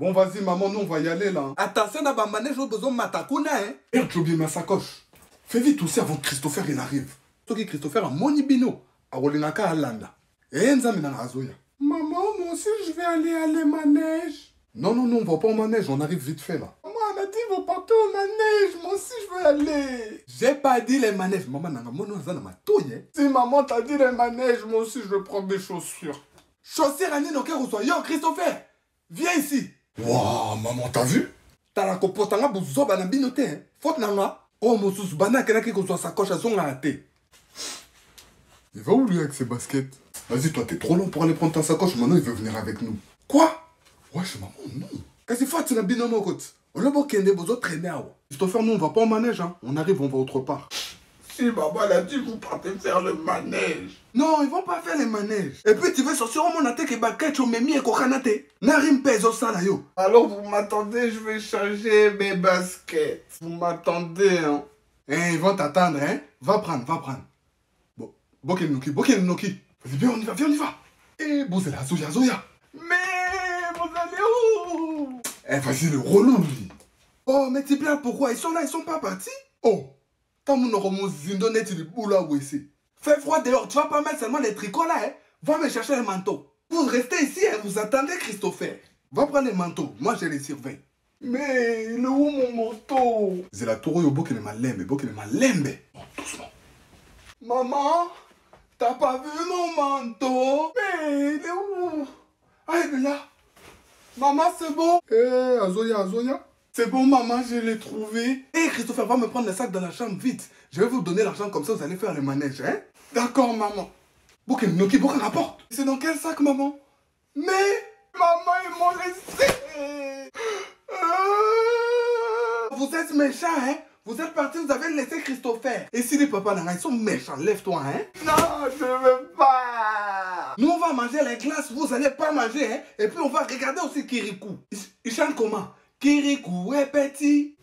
Bon, vas-y, maman, nous, on va y aller, là. Attention à bambané, j'ai besoin de matakuna, hein. Merde, j'ai oublié ma sacoche. Fais vite aussi avant que Christopher, il arrive. Soki Christopher a moni bino. Arolingaka alanda. Eh, nzambe na azoya. Maman, moi aussi, je vais aller à les manèges. Non, non, non, on va pas au manège, on arrive vite fait, là. Maman, elle a dit, on va partir au manège. Moi aussi, je veux aller. J'ai pas dit les manèges. Maman, nanga mono azana matouille, hein. Si maman t'a dit les manèges, moi aussi, je vais prendre des chaussures. Chaussures à Nino Keroussois. Yo, Christopher, viens ici. Waouh, maman, t'as vu? Tala kopotanga bozoba na bino te hein. faute na nga oyo mosusu banda akelaki kozwa sacoche azongaka te Il va où lui avec ses baskets? Vas-y, toi, t'es trop long pour aller prendre ta sacoche. Maintenant, il veut venir avec nous. quoi? Wesh, maman, non. kasi fati na bino moko ti olobi okende bozotraine awa Christopher, nous, on va pas au manège, hein. On arrive, on va autre part. Si maman elle a dit vous partez faire le manège. non ils vont pas faire les manèges et puis tu veux sortir omona te ke bakete omemi ekokana te nari mpe ezosala yo Alors vous m'attendez, je vais changer mes baskets. Vous m'attendez, hein. Eh, ils vont t'attendre, hein. Va prendre, va prendre. Bon, Boken Noki, Boken Noki. Vas-y, viens, on y va, viens, on y va. Eh, Bozela, Zoya, Zoya. Mais vous allez où? Eh, vas-y, le relou, lui. oh mais tu plains pourquoi ils sont là ils sont pas partis? Oh, fait froid dehors tu vas pas mettre seulement les tricots là hein. Va me chercher les manteaux vous restez ici hein vous attendez Christopher. Va prendre les manteaux moi je les surveille. Mais il est où mon manteau? Zela Toro yo Boken Malembe, Boken Malembe. Bon, doucement. maman t'as pas vu mon manteau? Mais il est où? Ah il est là. Maman c'est bon? Eh, Azoya, Azoya. C'est bon, maman, je l'ai trouvé. Hé, Christopher, va me prendre le sac dans la chambre, vite. Je vais vous donner l'argent, comme ça, vous allez faire le manège, hein D'accord, maman. Boken Noki, Boken rapporte. C'est dans quel sac, maman? Mais, Maman, ils m'ont laissé. euh, vous êtes méchants, hein Vous êtes partis, vous avez laissé Christopher. Et si les papas, ils sont méchants, lève-toi, hein Non, je veux pas. Nous, on va manger les glaces, vous allez pas manger, hein Et puis, on va regarder aussi Kirikou. Il, il chante comment? Kirikou est petit,